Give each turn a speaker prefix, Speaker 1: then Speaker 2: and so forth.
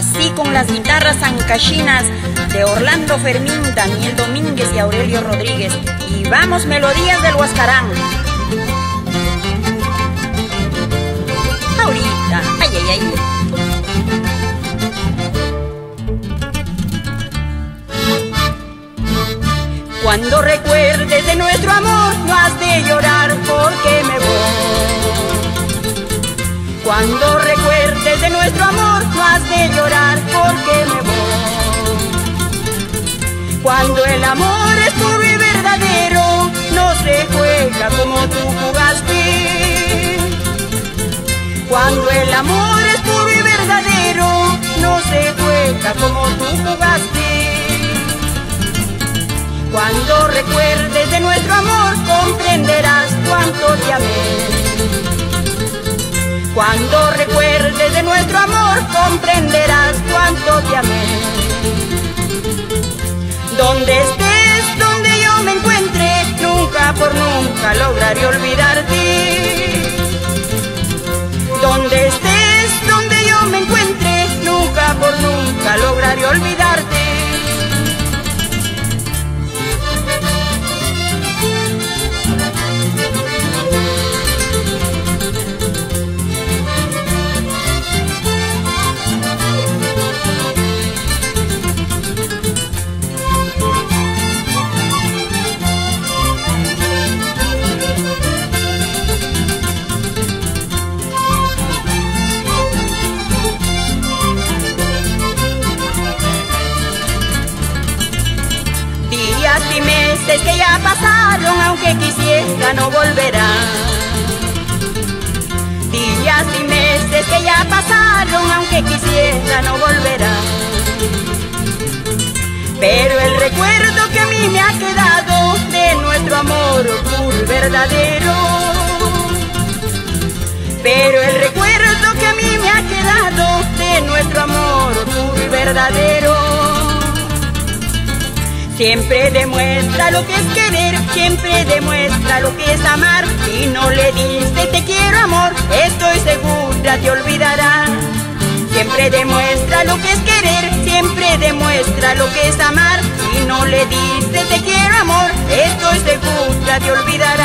Speaker 1: Así con las guitarras ancachinas de Orlando Fermín, Daniel Domínguez y Aurelio Rodríguez. Y vamos, melodías del Huascarán. Ahorita, ay, ay, ay. Cuando recuerdes de nuestro amor, no has de llorar porque me voy. Cuando Cuando el amor es puro y verdadero, no se juega como tú jugaste. Cuando el amor es puro y verdadero, no se juega como tú jugaste. Cuando recuerdes de nuestro amor comprenderás cuánto te amé. Cuando recuerdes de nuestro amor comprenderás y meses que ya pasaron, aunque quisiera no volverá. Días y meses que ya pasaron, aunque quisiera no volverá. Pero el recuerdo que a mí me ha quedado de nuestro amor puro verdadero. Pero el recuerdo que a mí me ha quedado de nuestro amor puro verdadero. Siempre demuestra lo que es querer, siempre demuestra lo que es amar. Si no le dice te quiero amor, estoy segura te olvidará. Siempre demuestra lo que es querer, siempre demuestra lo que es amar. Si no le dice te quiero amor, estoy segura te olvidará.